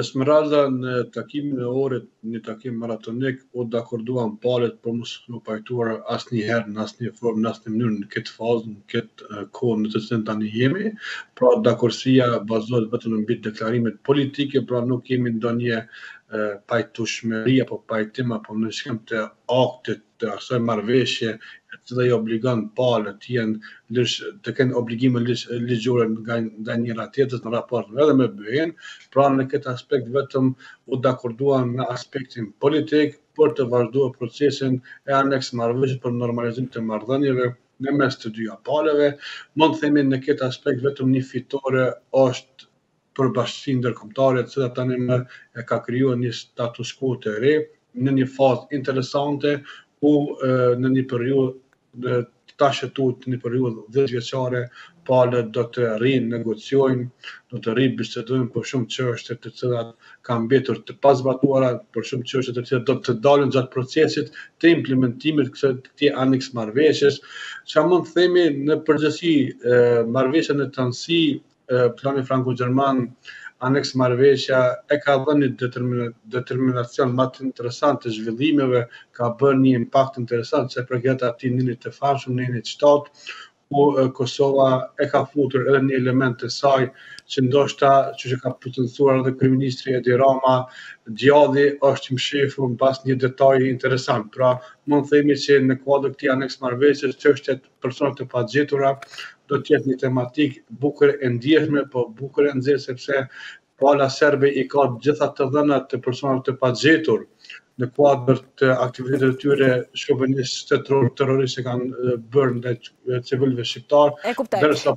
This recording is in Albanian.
Esmeralda në takimin e Ohrit, një takim maratonik, u dakorduan palët për mos u pajtuar asnjëherë në asnjë formë, në asnjë mënyrë në këtë fazë, në këtë kohë në të cilën tani jemi. Pra dakordësia bazohet vetëm mbi deklarimet politike, pra nuk kemi ndonjë pajtueshmëri apo pajtim apo nënshkrim të aktit të asaj marrëveshjeje e cila i obligon palët të jenë, të kenë obligime ligjore nga, ndaj njëra-tjetrës në raport edhe me BE-në, pra në këtë aspekt vetëm u dakorduan në aspektin politik për të vazhduar procesin e aneks marrëveshjes për normalizim të marrëdhënieve në mes të dyja palëve. Mund të themi në këtë aspekt vetëm një fitore është për bashkësinë ndërkombëtare e cila tanimë e ka krijuar një status quo të re në një fazë interesante ku në një periudhë të caktuar, në një periudhë 10 vjeçare palët do të rrinë negociojnë, do të rrinë bisedojnë për shumë çështje të cilat kanë mbetur të pazbatuara, për shumë çështje të cilat do të dalin gjatë procesit të implementimit të këtij aneks marrëveshjes. Çfarë mund të themi në përgjithësi marrëveshja në tërësi plani franko-gjerman, aneks marrëveshja, e ka dhënë një determin, determinacion më të interesant të zhvillimeve, ka bërë një impakt interesant se për këtë ata janë të vetëdijshëm, një, një çështje, ku Kosova e ka futur edhe një element të saj, që ndoshta, siç e ka potencuar edhe Kryeministri Edi Rama, djalli është mshefur pas një detaj interesant. Pra, mund të themi që në kuadër të këtij aneks marrëveshjes, që është personat e pagjetur do të jetë një tematikë bukur e ndjeshme, po bukur e nxehtë sepse pala serbe i ka të gjitha të dhënat të personave të pagjetur në kuadër të aktivitetit të tyre shovinist e terrorist që kanë bërë ndaj civilëve shqiptarë. E kuptoj. Dërsa...